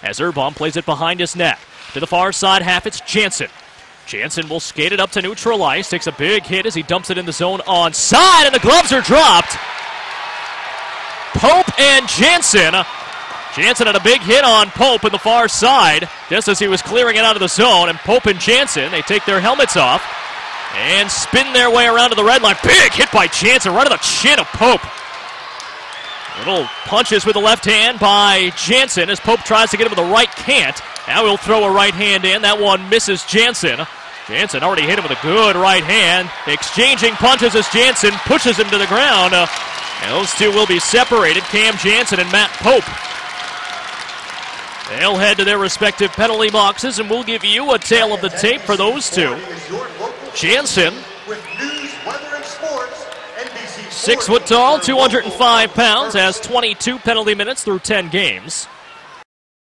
as Erbaum plays it behind his net. To the far side half, it's Janssen. Janssen will skate it up to neutral ice, takes a big hit as he dumps it in the zone on side, and the gloves are dropped. Pope and Janssen. Janssen had a big hit on Pope in the far side just as he was clearing it out of the zone. And Pope and Janssen, they take their helmets off and spin their way around to the red line. Big hit by Janssen right on the chin of Pope. Little punches with the left hand by Janssen as Pope tries to get him with the right can't. Now he'll throw a right hand in. That one misses Janssen. Janssen already hit him with a good right hand. Exchanging punches as Janssen pushes him to the ground. Uh, and those two will be separated, Cam Janssen and Matt Pope. They'll head to their respective penalty boxes, and we'll give you a tale of the tape for those two. Janssen, six foot tall, 205 pounds, has 22 penalty minutes through 10 games.